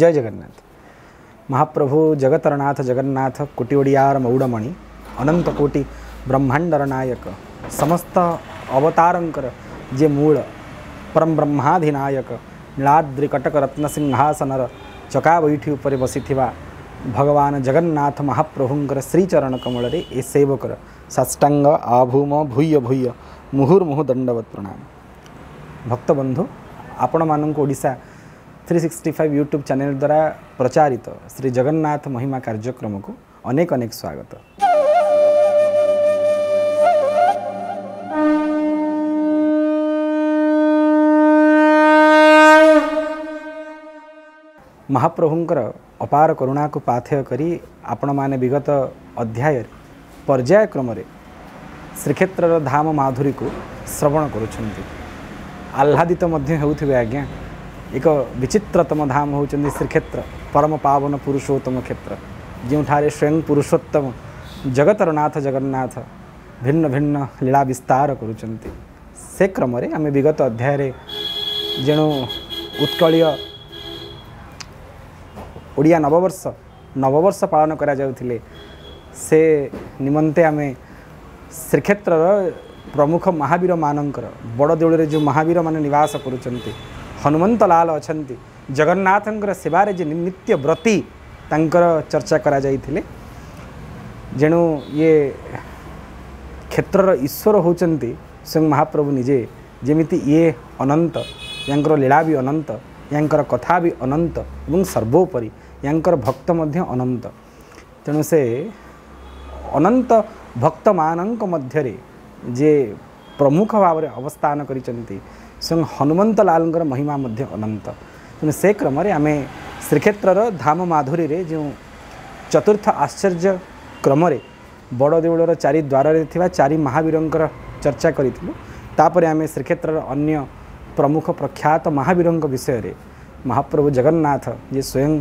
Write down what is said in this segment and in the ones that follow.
जय जगन्नाथ महाप्रभु जगतरनाथ जगन्नाथ कुटिवडियार मौड़मणि अनंतकोटि ब्रह्मांडर नायक समस्त अवतारंकर जे मूल परम ब्रह्माधिनायक नीलाद्रिकटक रत्नसिंहासनर ଚକାବୈଠି बसी भगवान जगन्नाथ ଜଗନ୍ନାଥ श्रीचरण कमल କମଳରେ सेवकर साष्टांग आभूम भूय भूय ଭୂୟ ମୁହୁର୍ମୁହୁ ଦଣ୍ଡବତ୍ ପ୍ରଣାମ ଭକ୍ତବନ୍ଧୁ ଆପଣମାନଙ୍କୁ Odisha three sixty five YouTube channel ଦ୍ୱାରା ପ୍ରଚାରିତ ଶ୍ରୀ ଜଗନ୍ନାଥ ମହିମା କାର୍ଯ୍ୟକ୍ରମକୁ ଅନେକ ଅନେକ ସ୍ୱାଗତ ମହାପ୍ରଭୁଙ୍କର ଅପାର କରୁଣାକୁ ପାଥେୟ କରି ଆପଣମାନେ ବିଗତ ଅଧ୍ୟାୟରେ ପର୍ଯ୍ୟାୟ କ୍ରମରେ ଶ୍ରୀକ୍ଷେତ୍ରର ଧାମ ମାଧୁରୀକୁ ଶ୍ରବଣ କରୁଛନ୍ତି ଆହ୍ଲାଦିତ ମଧ୍ୟ ହେଉଥିବେ ଆଜ୍ଞା ଏକ ବିଚିତ୍ରତମ ଧାମ ହେଉଛନ୍ତି ଶ୍ରୀକ୍ଷେତ୍ର ପରମ ପାବନ ପୁରୁଷୋତ୍ତମ କ୍ଷେତ୍ର ଯେଉଁଠାରେ ସ୍ୱୟଂ ପୁରୁଷୋତ୍ତମ ଜଗତର ନାଥ ଜଗନ୍ନାଥ ଭିନ୍ନ ଭିନ୍ନ ଲୀଳା ବିସ୍ତାର କରୁଛନ୍ତି ସେ କ୍ରମରେ ଆମେ ବିଗତ ଅଧ୍ୟାୟରେ ଯେଣୁ ଉତ୍କଳୀୟ ଓଡ଼ିଆ ନବବର୍ଷ ନବବର୍ଷ ପାଳନ କରାଯାଉଥିଲେ ସେ ନିମନ୍ତେ ଆମେ ଶ୍ରୀକ୍ଷେତ୍ରର ପ୍ରମୁଖ ମହାବୀରମାନଙ୍କର ବଡ଼ ଦେଉଳରେ ଯେଉଁ ମହାବୀରମାନେ ନିବାସ କରୁଛନ୍ତି ହନୁମନ୍ତଲାଲ ଅଛନ୍ତି ଜଗନ୍ନାଥଙ୍କର ସେବାରେ ଯେ ନିତ୍ୟ ବ୍ରତି ତାଙ୍କର ଚର୍ଚ୍ଚା କରାଯାଇଥିଲେ ଯେଣୁ ଇଏ କ୍ଷେତ୍ରର ଈଶ୍ୱର ହେଉଛନ୍ତି ସ୍ୱୟଂ ମହାପ୍ରଭୁ ନିଜେ ଯେମିତି ଇଏ ଅନନ୍ତ ୟାଙ୍କର ଲୀଳା ବି ଅନନ୍ତ ୟାଙ୍କର କଥା ବି ଅନନ୍ତ ଏବଂ ସର୍ବୋପରି ୟାଙ୍କର ଭକ୍ତ ମଧ୍ୟ ଅନନ୍ତ ତେଣୁ ସେ ଅନନ୍ତ ଭକ୍ତମାନଙ୍କ ମଧ୍ୟରେ ଯେ ପ୍ରମୁଖ ଭାବରେ ଅବସ୍ଥାନ କରିଛନ୍ତି स्वयं अनंत लालको से क्रम श्रीक्षेत्र र धाम माधुरी रे जो चतुर्थ आश्चर्य क्रम क्रमले बडदेउल चारि चारिहावीरको चर्चा गरिदिनु आमे श्रीक्षेत्र अन्य प्रमुख प्रख्यात विषय विषयले महाप्रभु जगन्नाथ यो स्वयं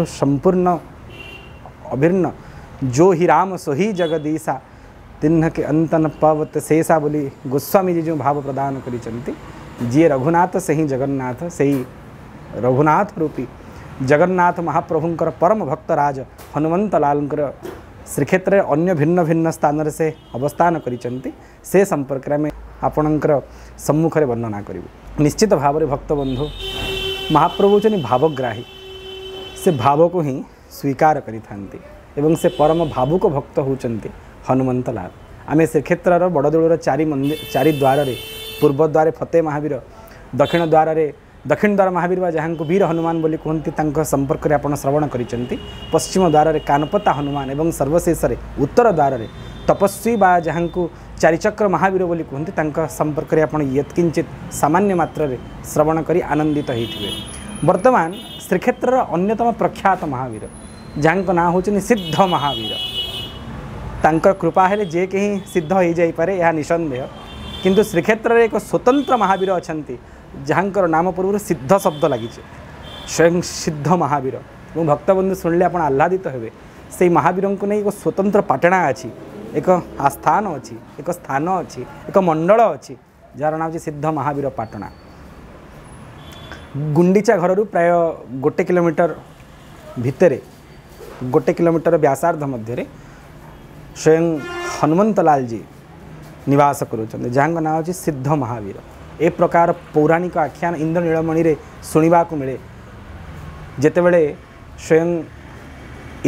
रु संपूर्ण अभिन्न जो हिराम सोही जगदीशा दिन के अंतन पवत शेषा बोली गोस्वामी जी जो भाव प्रदान करे रघुनाथ से ही जगन्नाथ से ही रघुनाथ रूपी जगन्नाथ महाप्रभुं परम भक्त राज हनुमंत लाल श्रीक्षेत्र अन्य भिन्न भिन्न स्थान से अवस्थान कर से संपर्क में आपणकर सम्मुखें वर्णना करूँ निश्चित भाव भक्त बंधु महाप्रभु भावग्राही से भाव को ही स्वीकार करम भावुक भक्त होती ହନୁମନ୍ତ ଲାଭ ଆମେ ଶ୍ରୀକ୍ଷେତ୍ରର ବଡ଼ଦେଉଳର ଚାରି ମନ୍ଦିର ଚାରି ଦ୍ୱାରରେ ପୂର୍ବ ଦ୍ୱାରେ ଫତେହ ମହାବୀର ଦକ୍ଷିଣ ଦ୍ୱାରରେ ଦକ୍ଷିଣ ଦ୍ୱାର ମହାବୀର ବା ଯାହାଙ୍କୁ ବୀର ହନୁମାନ ବୋଲି କୁହନ୍ତି ତାଙ୍କ ସମ୍ପର୍କରେ ଆପଣ ଶ୍ରବଣ କରିଛନ୍ତି ପଶ୍ଚିମ ଦ୍ୱାରରେ କାନପତା ହନୁମାନ ଏବଂ ସର୍ବଶେଷରେ ଉତ୍ତର ଦ୍ୱାରରେ ତପସ୍ୱୀ ବା ଯାହାଙ୍କୁ ଚାରିଚକ୍ର ମହାବୀର ବୋଲି କୁହନ୍ତି ତାଙ୍କ ସମ୍ପର୍କରେ ଆପଣ ୟତ୍କିଞ୍ଚିତ ସାମାନ୍ୟ ମାତ୍ରାରେ ଶ୍ରବଣ କରି ଆନନ୍ଦିତ ହୋଇଥିବେ ବର୍ତ୍ତମାନ ଶ୍ରୀକ୍ଷେତ୍ରର ଅନ୍ୟତମ ପ୍ରଖ୍ୟାତ ମହାବୀର ଯାହାଙ୍କ ନାଁ ହେଉଛନ୍ତି ସିଦ୍ଧ ମହାବୀର ତାଙ୍କର କୃପା ହେଲେ ଯିଏ କେହି ସିଦ୍ଧ ହୋଇଯାଇପାରେ ଏହା ନିଃସନ୍ଦେହ କିନ୍ତୁ ଶ୍ରୀକ୍ଷେତ୍ରରେ ଏକ ସ୍ୱତନ୍ତ୍ର ମହାବୀର ଅଛନ୍ତି ଯାହାଙ୍କର ନାମ ପୂର୍ବରୁ ସିଦ୍ଧ ଶବ୍ଦ ଲାଗିଛି ସ୍ୱୟଂ ସିଦ୍ଧ ମହାବୀର ଏବଂ ଭକ୍ତବନ୍ଧୁ ଶୁଣିଲେ ଆପଣ ଆହ୍ଲାଦିତ ହେବେ ସେହି ମହାବୀରଙ୍କୁ ନେଇ ଏକ ସ୍ୱତନ୍ତ୍ର ପାଟଣା ଅଛି ଏକ ଆସ୍ଥାନ ଅଛି ଏକ ସ୍ଥାନ ଅଛି ଏକ ମଣ୍ଡଳ ଅଛି ଯାହାର ନାଁ ହେଉଛି ସିଦ୍ଧ ମହାବୀର ପାଟଣା ଗୁଣ୍ଡିଚା ଘରରୁ ପ୍ରାୟ ଗୋଟେ କିଲୋମିଟର ଭିତରେ ଗୋଟେ କିଲୋମିଟର ବ୍ୟାସାର୍ଦ୍ଧ ମଧ୍ୟରେ સ્વયં હનુમંતલાલ જી નિવાસ કરુંચ જ્યાં નામ છે સિદ્ધ મહાવીર એ પ્રકાર પૌરાણિક આખ્યાન ઇન્દ્ર નીળમણીરે શુણવાકુ મળે ଯେତେବେଳେ ସ୍ୱୟଂ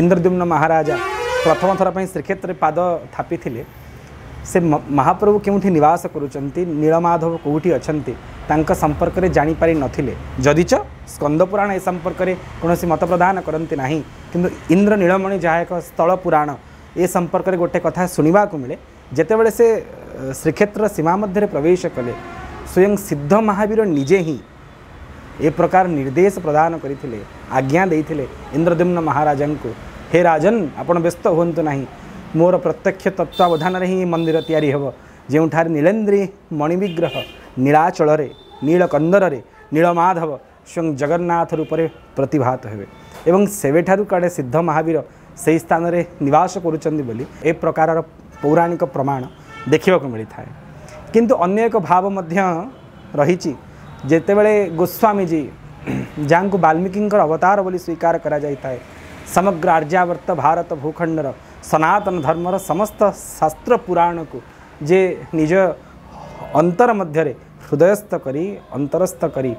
ଇନ୍ଦ୍ରଦ୍ୟୁମ୍ନ ମହାରାଜା ପ୍ରଥମ ଥର ପାଇଁ ଶ୍ରୀକ୍ଷେତ୍ରରେ ପାଦ ଥାପିଥିଲେ ସେ ମହାପ୍ରଭୁ କେଉଁଠି ନିବାସ କରୁଛନ୍ତି ନୀଳମାଧବ କେଉଁଠି ଅଛନ୍ତି ତାଙ୍କ ସମ୍ପର୍କରେ ଜାଣିପାରି ନଥିଲେ ଯଦିଚ ସ୍କନ୍ଦପୁରାଣ ଏ ସମ୍ପର୍କରେ କୌଣସି ମତ ପ୍ରଦାନ କରନ୍ତି ନାହିଁ କିନ୍ତୁ ଇନ୍ଦ୍ର ନୀଳମଣି ଯାହା ଏକ ସ୍ଥଳ ପୁରାଣ ए संपर्क में गोटे कथा शुणा को मिले जितेबले से श्रीक्षेत्र सीमा मध्य प्रवेश कले स्वयं सिद्ध महावीर निजे ही ए प्रकार निर्देश प्रदान करज्ञा आज्ञा दे इंद्रदम्न महाराजा को हे राजन आपत व्यस्त हूँ ना मोर प्रत्यक्ष तत्वावधान ही मंदिर या जोठार नीलेन्द्री विग्रह नीलाचल नीलकंदर नीलमाधव स्वयं जगन्नाथ रूप से प्रतिभात होते कड़े सिद्ध महावीर ସେହି ସ୍ଥାନରେ ନିବାସ କରୁଛନ୍ତି ବୋଲି ଏ ପ୍ରକାରର ପୌରାଣିକ ପ୍ରମାଣ ଦେଖିବାକୁ ମିଳିଥାଏ କିନ୍ତୁ ଅନ୍ୟ ଏକ ଭାବ ମଧ୍ୟ ରହିଛି ଯେତେବେଳେ ଗୋସ୍ୱାମୀଜୀ ଯାହାଙ୍କୁ ବାଲ୍ମିକୀଙ୍କର ଅବତାର ବୋଲି ସ୍ୱୀକାର କରାଯାଇଥାଏ ସମଗ୍ର ଆର୍ଯ୍ୟାବର୍ତ୍ତ ଭାରତ ଭୂଖଣ୍ଡର ସନାତନ ଧର୍ମର ସମସ୍ତ ଶାସ୍ତ୍ର ପୁରାଣକୁ ଯେ ନିଜ ଅନ୍ତର ମଧ୍ୟରେ ହୃଦୟସ୍ଥ କରି ଅନ୍ତରସ୍ଥ କରି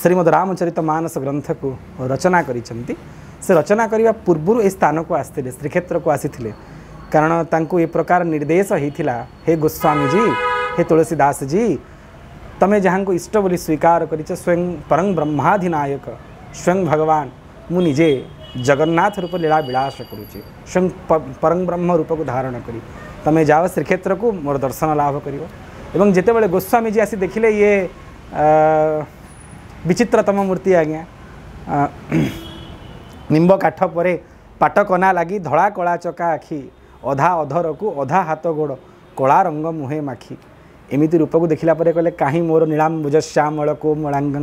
ଶ୍ରୀମଦ ରାମଚରିତ ମାନସ ଗ୍ରନ୍ଥକୁ ରଚନା କରିଛନ୍ତି से रचना करने पूर्व यह स्थान को आसते श्रीक्षेत्र को आसी कारण तक ये प्रकार निर्देश होता हे गोस्वामीजी हे तुसी दास जी तुम्हें जहाँ को इष्ट स्वीकार कर स्वयं परम ब्रह्माधिनायक स्वयं भगवान मुझे जगन्नाथ रूप लीला विलास करुचे स्वयं परम ब्रह्म रूप को धारण कर तुम जाओ श्रीक्षेत्र को मोर दर्शन लाभ कर एवं जितेबले गोस्वामीजी आसी देखिले ये विचित्रतम मूर्ति आज्ञा निम्ब काठ पर पटकना लगी धड़ा कला चका आखि अधा अधर को अधा हाथ गोड़ कला रंग मुहे माखी एमती रूप को देखला कहले कहीं मोर नीलांबुज श्यामको मणांग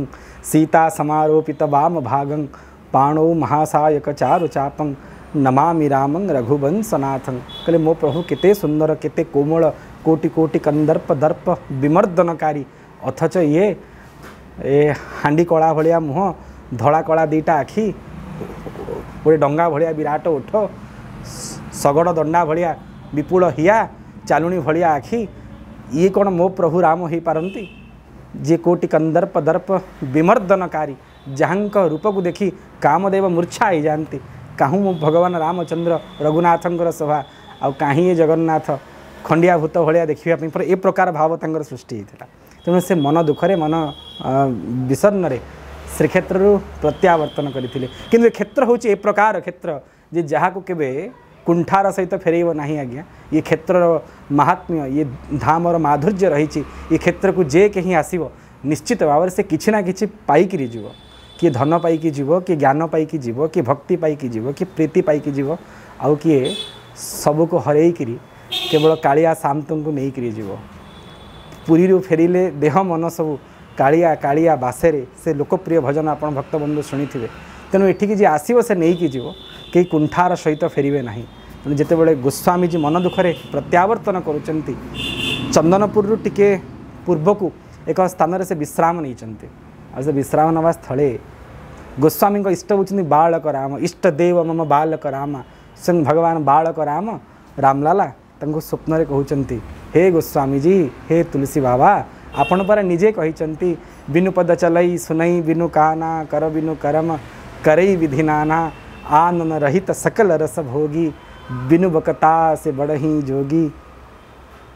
सीता समारोपित वाम भागं पाण महासायक चारु चापंग नमामि रामंग रघुवंशनाथं कहे मो प्रभु केते सुंदर केते कोमल कोटि कोटि कंदर्प दर्प विमर्दनकारी अथच ये ए हाँ कला भाया मुह धड़ा कला दीटा आखि गोटे डंगा भाया विराट ओठ शगड़ दंडा भाया विपुल हिया चालुणी भाया आखि ये कौन मो प्रभु राम हो पारती जे कोटि कंदर्प दर्प विमर्दनकारी जहां रूप को देख कामदेव मूर्छा हो जाती कहूँ मो भगवान रामचंद्र रघुनाथ सभा आउ का ये जगन्नाथ खंडिया भूत भाया देखा पर ए प्रकार भाव तक सृष्टि होता तेनाली मन दुखरे मन विषन्न श्रीक्षेत्र प्रत्यावर्तन करते कि क्षेत्र हूँ एक प्रकार क्षेत्र जे जहाँ को केवे कुंठार सहित फेरइब ना आज्ञा ये क्षेत्र महात्म्य ये धाम माधुर्य रही ये क्षेत्र को जे के आसव निश्चित भाव से किसी ना कि पाइक जीव किए धन पाई जीव किए ज्ञान पाई जीव किए भक्ति पाई जीव किए प्रीति पाइक जीव आउ किए सबको हरईकी केवल कालिया सांतु को लेकर जीव पुरी फेरिले देह मन सबू कालिया कालिया बासेरे से लोकप्रिय भजन आप भक्तबंधु शुणी थे तेणु इठिक जी आसव से नहींको कई कुंठार सहित फेरवे ना तेनालीबले गोस्वामी जी मन दुखने प्रत्यावर्तन करंदनपुर टी पूर्व को एक स्थान से विश्राम नहीं विश्राम नवा स्थले गोस्वामी इष्ट हो बाक राम इष्ट देव मम बालक राम स्वयं भगवान बालक राम रामलाला स्वप्न कहते हे गोस्वामीजी हे तुलसी बाबा ଆପଣ ପରା ନିଜେ କହିଛନ୍ତି ବିନୁ ପଦ ଚଲେଇ ସୁନଇ ବିନୁ କାନା କର ବିନୁ କରମ करेई विधि नाना आनन रहित सकल रस भोगी बिनु बकता से बड़ ହିଁ ଯୋଗୀ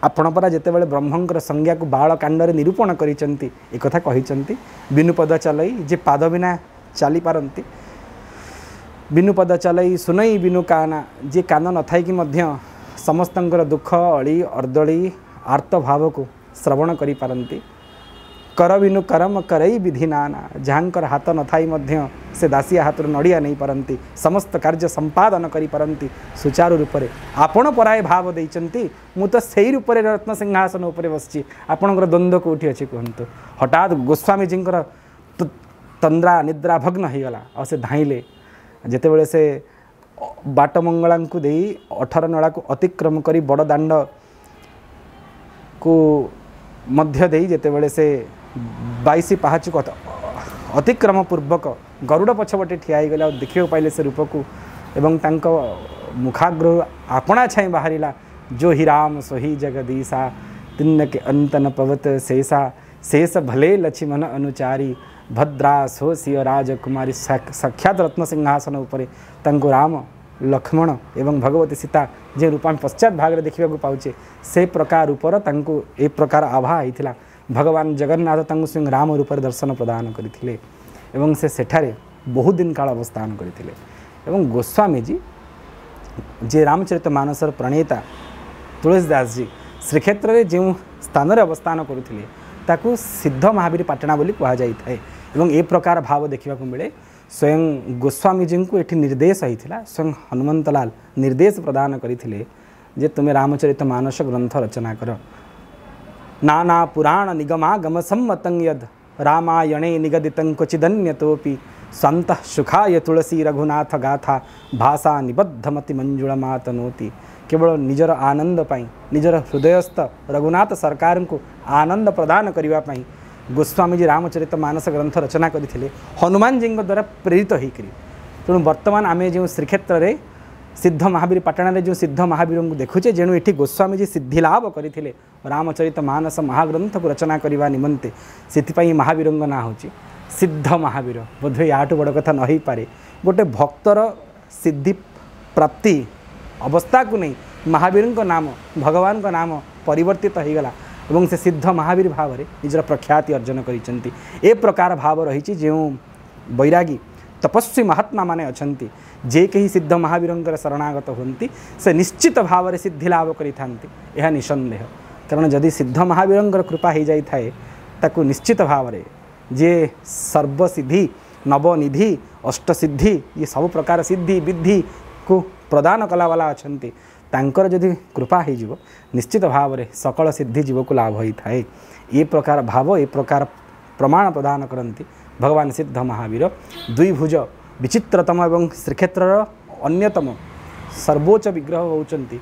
ଆପଣ ପରା ଯେତେବେଳେ ବ୍ରହ୍ମଙ୍କର ସଂଜ୍ଞାକୁ ବାଳ କାଣ୍ଡରେ ନିରୂପଣ କରିଛନ୍ତି ଏକଥା କହିଛନ୍ତି ବିନୁପଦ ଚଲେଇ ଯେ ପାଦ ବିନା ଚାଲିପାରନ୍ତି ବିନୁପଦ ଚଲେଇ ସୁନେଇ ବିନୁ କାନା ଯିଏ କାନ ନଥାଇକି ମଧ୍ୟ ସମସ୍ତଙ୍କର ଦୁଃଖ ଅଳି ଅର୍ଦ୍ଦଳି ଆର୍ତ୍ତଭାବକୁ ଶ୍ରବଣ କରିପାରନ୍ତି କର ବିନୁ କରମ କରେଇ ବିଧି ନାନା ଯାହାଙ୍କର ହାତ ନଥାଇ ମଧ୍ୟ ସେ ଦାସିଆ ହାତରୁ ନଡ଼ିଆ ନେଇପାରନ୍ତି ସମସ୍ତ କାର୍ଯ୍ୟ ସମ୍ପାଦନ କରିପାରନ୍ତି ସୁଚାରୁ ରୂପରେ ଆପଣ ପରାଏ ଭାବ ଦେଇଛନ୍ତି ମୁଁ ତ ସେଇ ରୂପରେ ରତ୍ନ ସିଂହାସନ ଉପରେ ବସିଛି ଆପଣଙ୍କର ଦ୍ୱନ୍ଦ୍ୱ କେଉଁଠି ଅଛି କୁହନ୍ତୁ ହଠାତ୍ ଗୋସ୍ୱାମୀଜୀଙ୍କର ତନ୍ଦ୍ରା ନିଦ୍ରା ଭଗ୍ନ ହୋଇଗଲା ଆଉ ସେ ଧାଇଁଲେ ଯେତେବେଳେ ସେ ବାଟମଙ୍ଗଳାଙ୍କୁ ଦେଇ ଅଠର ନଳାକୁ ଅତିକ୍ରମ କରି ବଡ଼ ଦାଣ୍ଡକୁ ମଧ୍ୟ ଦେଇ ଯେତେବେଳେ ସେ ବାଇଶ ପାହାଚକୁ ଅତିକ୍ରମ ପୂର୍ବକ ଗରୁଡ଼ ପଛପଟେ ଠିଆ ହୋଇଗଲେ ଆଉ ଦେଖିବାକୁ ପାଇଲେ ସେ ରୂପକୁ ଏବଂ ତାଙ୍କ ମୁଖାଗ୍ରହ ଆପଣା ଛାଏଁ ବାହାରିଲା जो ही राम सोही जगदीसा तिन्न के अंत न पवत शेषा शेष भले लक्ष्मण अनुचारी भद्रा सोसी राजकुमारी साक्षात रत्न सिंहासन उपरे तंगु राम ଲକ୍ଷ୍ମଣ ଏବଂ ଭଗବତୀ ସୀତା ଯେଉଁ ରୂପ ଆମେ ପଶ୍ଚାତ ଭାଗରେ ଦେଖିବାକୁ ପାଉଛେ ସେ ପ୍ରକାର ରୂପର ତାଙ୍କୁ ଏ ପ୍ରକାର ଆଭା ହେଇଥିଲା ଭଗବାନ ଜଗନ୍ନାଥ ତାଙ୍କୁ ସ୍ୱୟଂ ରାମ ରୂପରେ ଦର୍ଶନ ପ୍ରଦାନ କରିଥିଲେ ଏବଂ ସେ ସେଠାରେ ବହୁତ ଦିନ କାଳ ଅବସ୍ଥାନ କରିଥିଲେ ଏବଂ ଗୋସ୍ୱାମୀଜୀ ଯେ ରାମଚରିତ ମାନସର ପ୍ରଣେତା ତୁଳସୀଦାସ ଜୀ ଶ୍ରୀକ୍ଷେତ୍ରରେ ଯେଉଁ ସ୍ଥାନରେ ଅବସ୍ଥାନ କରୁଥିଲେ ତାକୁ ସିଦ୍ଧ ମହାବୀର ପାଟଣା ବୋଲି କୁହାଯାଇଥାଏ ଏବଂ ଏ ପ୍ରକାର ଭାବ ଦେଖିବାକୁ ମିଳେ स्वयं गोस्वामीजी को ये निर्देश होता स्वयं हनुमतलाल निर्देश प्रदान करते तुम्हें रामचरित मानस ग्रंथ रचना कर नाना पुराण निगमागम संमतंग यद रामायणे निगदित क्वचिदन्य तो संत सुखा तुलसी रघुनाथ गाथा भाषा निबद्धमति मंजुमात नोति केवल निजर आनंद निजर हृदयस्थ रघुनाथ सरकार को आनंद प्रदान करने ଗୋସ୍ୱାମୀଜୀ ରାମଚରିତ ମାନସ ଗ୍ରନ୍ଥ ରଚନା କରିଥିଲେ ହନୁମାନଜୀଙ୍କ ଦ୍ୱାରା ପ୍ରେରିତ ହୋଇକରି ତେଣୁ ବର୍ତ୍ତମାନ ଆମେ ଯେଉଁ ଶ୍ରୀକ୍ଷେତ୍ରରେ ସିଦ୍ଧ ମହାବୀର ପାଟଣାରେ ଯେଉଁ ସିଦ୍ଧ ମହାବୀରଙ୍କୁ ଦେଖୁଛେ ଯେଣୁ ଏଠି ଗୋସ୍ୱାମୀଜୀ ସିଦ୍ଧିଲାଭ କରିଥିଲେ ରାମଚରିତ ମାନସ ମହାଗ୍ରନ୍ଥକୁ ରଚନା କରିବା ନିମନ୍ତେ ସେଥିପାଇଁ ମହାବୀରଙ୍କ ନାଁ ହେଉଛି ସିଦ୍ଧ ମହାବୀର ବୋଧହୁଏ ୟାଠୁ ବଡ଼ କଥା ନ ହୋଇପାରେ ଗୋଟେ ଭକ୍ତର ସିଦ୍ଧି ପ୍ରାପ୍ତି ଅବସ୍ଥାକୁ ନେଇ ମହାବୀରଙ୍କ ନାମ ଭଗବାନଙ୍କ ନାମ ପରିବର୍ତ୍ତିତ ହୋଇଗଲା এবং সে সিদ্ধ মহাবীর ভাবে নিজের প্রখ্যাতি অর্জন করেছেন এ প্রকার ভাব রয়েছে যে বৈরাগী তপস্বী মহাত্মা মানে অনেক যে কে সিদ্ধ মহাবীরঙ্কর শরণাগত হুঁতি সে নিশ্চিত ভাবে সিদ্ধি লাভ করে থাকে এ নিঃসন্দেহ কারণ যদি সিদ্ধ মহাবীরঙ্কর কৃপা হয়ে যাই থাকে তাকে নিশ্চিত ভাবে যে সর্বসিদ্ধি নবনিধি অষ্টসিদ্ধি ये सब प्रकार सिद्धि विद्धि को प्रदान कलावाला अच्छा ତାଙ୍କର ଯଦି କୃପା ହୋଇଯିବ ନିଶ୍ଚିତ ଭାବରେ ସକଳ ସିଦ୍ଧି ଜୀବକୁ ଲାଭ ହୋଇଥାଏ ଏ ପ୍ରକାର ଭାବ ଏ ପ୍ରକାର ପ୍ରମାଣ ପ୍ରଦାନ କରନ୍ତି ଭଗବାନ ସିଦ୍ଧ ମହାବୀର ଦୁଇ ଭୁଜ ବିଚିତ୍ରତମ ଏବଂ ଶ୍ରୀକ୍ଷେତ୍ରର ଅନ୍ୟତମ ସର୍ବୋଚ୍ଚ ବିଗ୍ରହ ହେଉଛନ୍ତି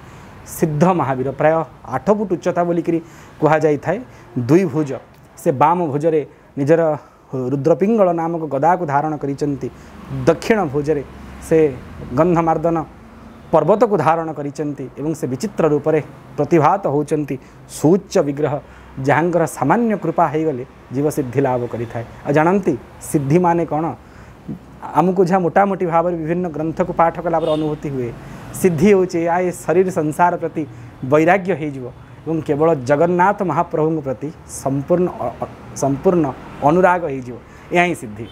ସିଦ୍ଧ ମହାବୀର ପ୍ରାୟ ଆଠ ଫୁଟ ଉଚ୍ଚତା ବୋଲିକରି କୁହାଯାଇଥାଏ ଦୁଇ ଭୁଜ ସେ ବାମ ଭୁଜରେ ନିଜର ରୁଦ୍ରପିଙ୍ଗଳ ନାମକ ଗଦାକୁ ଧାରଣ କରିଛନ୍ତି ଦକ୍ଷିଣ ଭୁଜରେ ସେ ଗନ୍ଧମାର୍ଦ୍ଦନ पर्वत को धारण कर विचित्र रूप से प्रतिभात होती सूच्च विग्रह जहाँ सामान्य कृपा हो गले जीव सिद्धि लाभ करें जानती सिद्धि मान कौन आमको जहाँ मोटामोटी भाव विभिन्न ग्रंथ को पाठ कला अनुभूति हुए सिद्धि हो ये शरीर संसार प्रति वैराग्य हो केवल जगन्नाथ महाप्रभु प्रति संपूर्ण संपूर्ण अनुराग हो सिद्धि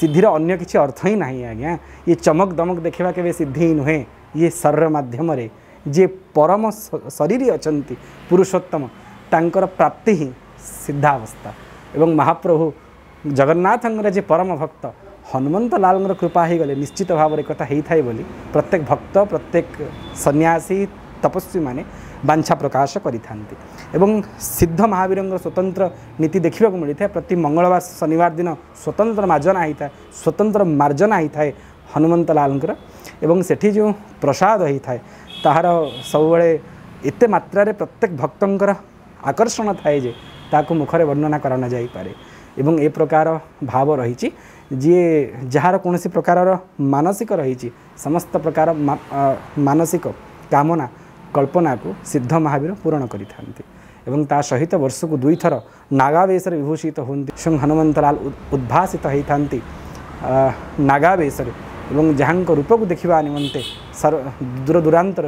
सिद्धि अन्य किसी अर्थ ही ना आज्ञा ये चमक दमक देखा के सिद्धि ही नुहे ଇଏ ଶରୀର ମାଧ୍ୟମରେ ଯିଏ ପରମ ଶରୀରୀ ଅଛନ୍ତି ପୁରୁଷୋତ୍ତମ ତାଙ୍କର ପ୍ରାପ୍ତି ହିଁ ସିଦ୍ଧାବସ୍ଥା ଏବଂ ମହାପ୍ରଭୁ ଜଗନ୍ନାଥଙ୍କର ଯେ ପରମ ଭକ୍ତ ହନୁମନ୍ତ ଲାଲଙ୍କର କୃପା ହୋଇଗଲେ ନିଶ୍ଚିତ ଭାବରେ କଥା ହୋଇଥାଏ ବୋଲି ପ୍ରତ୍ୟେକ ଭକ୍ତ ପ୍ରତ୍ୟେକ ସନ୍ନ୍ୟାସୀ ତପସ୍ୱୀମାନେ ବାଞ୍ଛା ପ୍ରକାଶ କରିଥାନ୍ତି ଏବଂ ସିଦ୍ଧ ମହାବୀରଙ୍କର ସ୍ୱତନ୍ତ୍ର ନୀତି ଦେଖିବାକୁ ମିଳିଥାଏ ପ୍ରତି ମଙ୍ଗଳବାର ଶନିବାର ଦିନ ସ୍ୱତନ୍ତ୍ର ମାର୍ଜନା ହୋଇଥାଏ ସ୍ୱତନ୍ତ୍ର ମାର୍ଜନା ହୋଇଥାଏ ହନୁମନ୍ତ ଲାଲଙ୍କର এবং ସେଠି ଯେଉଁ ପ୍ରସାଦ ହୋଇଥାଏ ତାହାର ସବୁବେଳେ ଏତେ ମାତ୍ରାରେ ପ୍ରତ୍ୟେକ ଭକ୍ତଙ୍କର ଆକର୍ଷଣ ଥାଏ ଯେ ତାହାକୁ ମୁଖରେ ବର୍ଣ୍ଣନା କରାନଯାଇପାରେ ଏବଂ ଏ ପ୍ରକାର ଭାବ ରହିଛି ଯିଏ ଯାହାର କୌଣସି ପ୍ରକାରର ମାନସିକ ରହିଛି ସମସ୍ତ ପ୍ରକାର ମାନସିକ କାମନା କଳ୍ପନାକୁ ସିଦ୍ଧ ମହାବୀର ପୂରଣ କରିଥାନ୍ତି ଏବଂ ତା ସହିତ ବର୍ଷକୁ ଦୁଇଥର ନାଗାବେଶରେ ବିଭୂଷିତ ହୁଅନ୍ତି ସ୍ୱୟଂ ହନୁମନ୍ତଲାଲ ଉଦ୍ଭାସିତ ହୋଇଥାନ୍ତି ନାଗାବେଶରେ লং জাহান কো রূপ কো দেখিবানিমন্তে দূর দূরান্তৰ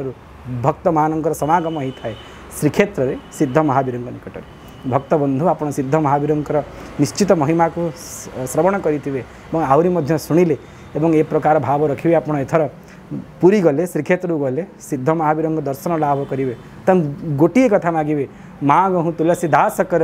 ভক্ত মানଙ୍କৰ সমাগম হয় ঠায় শ্রীক্ষেত্ৰৰে সিদ্ধ মহাবীরংৰ নিকট ভক্ত বন্ধু আপোন সিদ্ধ মহাবীরংৰ নিশ্চিত মহিমা কো শ্রবণ কৰিতিৱে আৰু আউৰি মধ্য শুনিলে আৰু এই প্ৰকার ভাব ৰাখিৱে আপোন এතර পূৰী গলে শ্রীক্ষেত্ৰু গলে সিদ্ধ মহাবীরংৰ দৰ্শন লাভ কৰিৱে তেন গটি এ কথা মাগিৱে মা গহু তুলসীদাস কৰ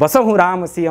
বসহু ৰামসিয়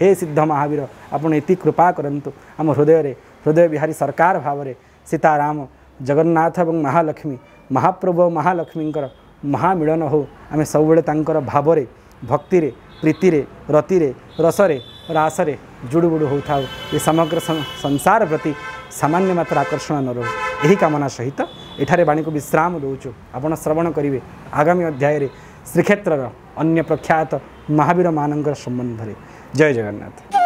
হে সিদ্ধ মহাবীর আপোন ইতি কৃপা কৰন্তু আমাৰ হৃদয়ৰে हृदय हृदयविहारी सरकार भाव सीताराम जगन्नाथ ए महालक्ष्मी महाप्रभु महालक्ष्मीको महामिलन हो आमे सबै रे भावी रे प्रीतिर रे रसर रासले जुडुडु हौ यो समग्र संसार प्रति सामान्य मात्र आकर्षण यही कामना सहित को विश्राम देउछु आप श्रवण गरे आगामी अध्याय श्रीक्षेत्र र अन्य प्रख्यात महावीर संबंध सम्बन्धले जय जगन्नाथ